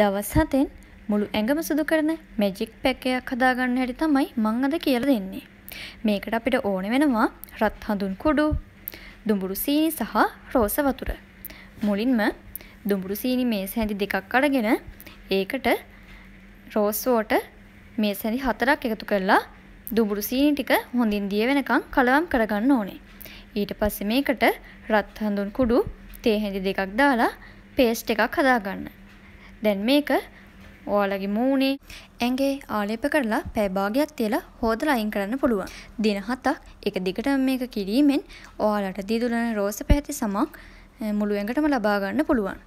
දවස් හතෙන් මුළු ඇඟම සුදු කරන මැජික් පැක් එකක් හදාගන්න හැටි තමයි මං අද කියලා දෙන්නේ. මේකට අපිට ඕන වෙනවා රත් හඳුන් කුඩු, දුඹුරු සීනි සහ රෝස වතුර. මුලින්ම දුඹුරු සීනි මේස හැඳි දෙකක් අරගෙන ඒකට රෝස් වෝටර් මේස හැඳි හතරක් එකතු කරලා දුඹුරු සීනි ටික හොඳින් දිය වෙනකන් කලවම් කරගන්න ඕනේ. ඊට පස්සේ මේකට රත් හඳුන් කුඩු තේ හැඳි දෙකක් දාලා පේස්ට් එකක් හදාගන්න. දැන් මේක ඔයාලගේ මූණේ ඇඟේ ආලේප කරලා පැය භාගයක් තියලා හොදලා අයින් කරන්න පුළුවන්. දින හතක් එක දිගටම මේක කිරීමෙන් ඔයාලට දිදුලන රෝස පැහැති සමක් මුළු ඇඟටම ලබා ගන්න පුළුවන්.